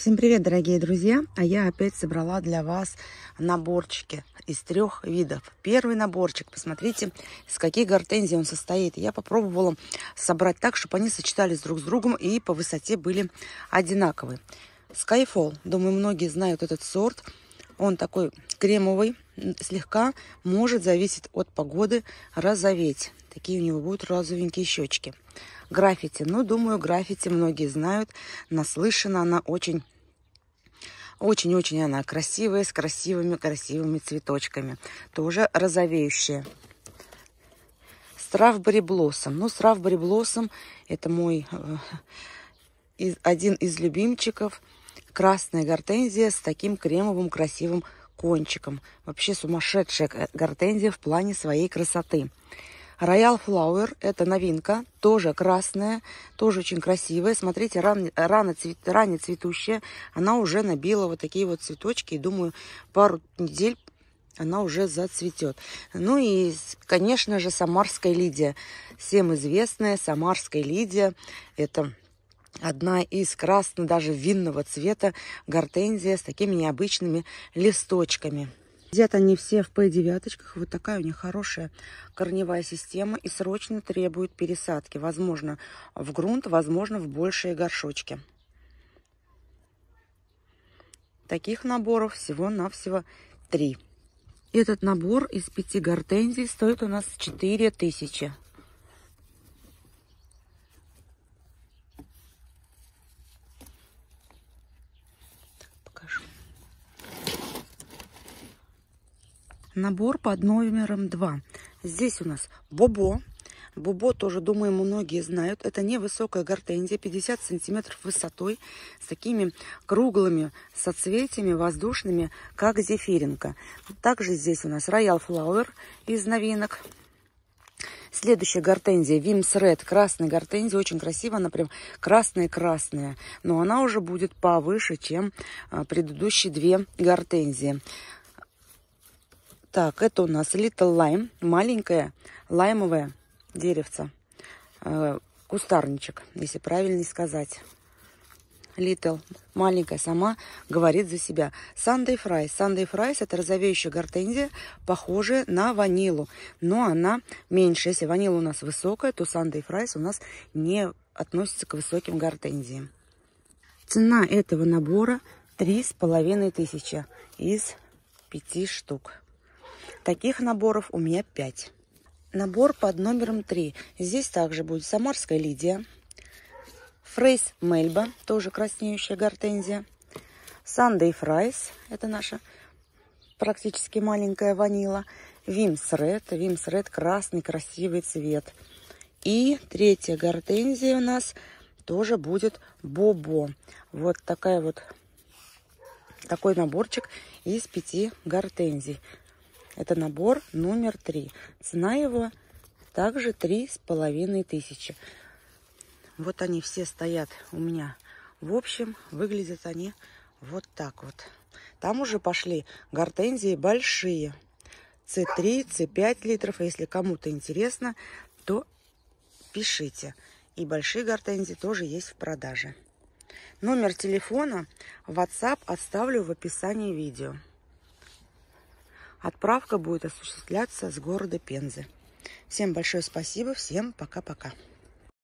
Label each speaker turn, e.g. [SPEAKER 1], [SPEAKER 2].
[SPEAKER 1] Всем привет, дорогие друзья! А я опять собрала для вас наборчики из трех видов. Первый наборчик, посмотрите, из каких гортензий он состоит. Я попробовала собрать так, чтобы они сочетались друг с другом и по высоте были одинаковые. Skyfall, думаю, многие знают этот сорт. Он такой кремовый, слегка может зависеть от погоды розоветь. Такие у него будут розовенькие щечки. Граффити. Ну, думаю, граффити многие знают. Наслышана она очень очень-очень она красивая, с красивыми-красивыми цветочками. Тоже розовеющая. Стравбери Блоссом. Ну, Стравбери Блоссом это мой э, из, один из любимчиков. Красная гортензия с таким кремовым красивым кончиком. Вообще сумасшедшая гортензия в плане своей красоты. Royal Flower – это новинка, тоже красная, тоже очень красивая. Смотрите, рано, рано цветущая. Она уже набила вот такие вот цветочки. И думаю, пару недель она уже зацветет. Ну и, конечно же, Самарская Лидия. Всем известная Самарская Лидия. Это одна из красно даже винного цвета гортензия с такими необычными листочками. Сидят они все в П9. Вот такая у них хорошая корневая система и срочно требует пересадки. Возможно, в грунт, возможно, в большие горшочки. Таких наборов всего-навсего три. Этот набор из пяти гортензий стоит у нас 4000. Набор под номером 2. Здесь у нас Бобо. Бобо тоже, думаю, многие знают. Это невысокая гортензия, 50 сантиметров высотой, с такими круглыми соцветиями воздушными, как зефиринка. Также здесь у нас Royal Flower из новинок. Следующая гортензия Вимс Ред, красная гортензия, очень красивая, она прям красная-красная, но она уже будет повыше, чем а, предыдущие две гортензии. Так, это у нас Little Lime, маленькое лаймовое деревце, э, кустарничек, если правильно сказать. Little, маленькая сама, говорит за себя. Sunday Fries. Sunday Fries это розовеющая гортензия, похожая на ванилу, но она меньше. Если ванила у нас высокая, то Sunday Fries у нас не относится к высоким гортензиям. Цена этого набора три с половиной тысячи из пяти штук. Таких наборов у меня 5. Набор под номером 3. Здесь также будет Самарская Лидия, Fraise Melba, тоже краснеющая гортензия, Sundae Fraise, это наша практически маленькая ванила, Wim's Red, Wim's Red красный красивый цвет. И третья гортензия у нас тоже будет Бобо. Вот такая вот такой наборчик из пяти гортензий. Это набор номер три. Цена его также три с половиной тысячи. Вот они все стоят у меня. В общем, выглядят они вот так вот. Там уже пошли гортензии большие. С3, С5 литров. Если кому-то интересно, то пишите. И большие гортензии тоже есть в продаже. Номер телефона WhatsApp оставлю в описании видео. Отправка будет осуществляться с города Пензы. Всем большое спасибо, всем пока-пока.